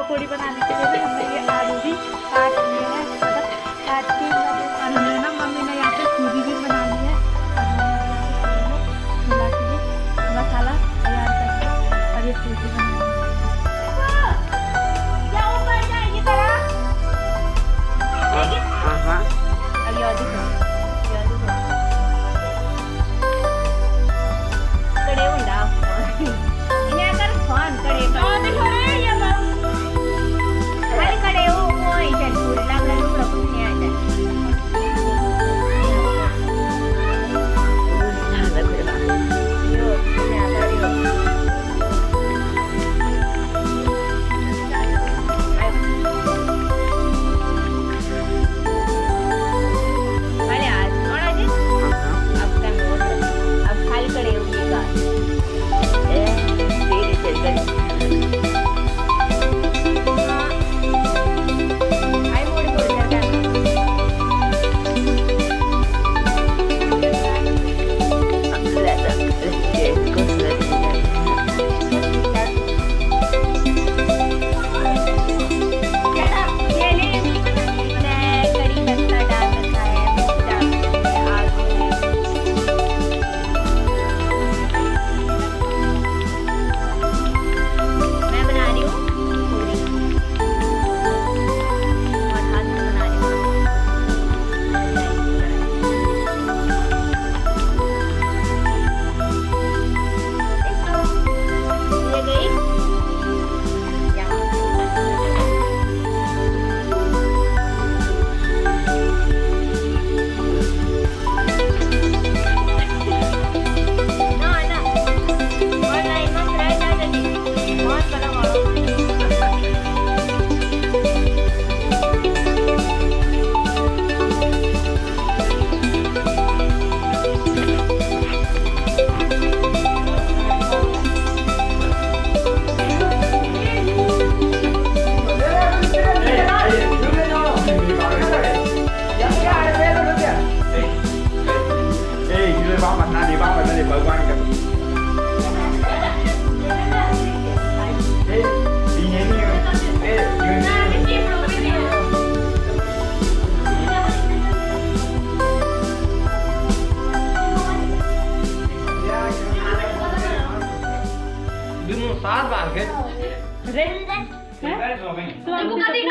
पकौड़ी बनाने के लिए हमने ये बार बार के रे तुम्हारे को कभी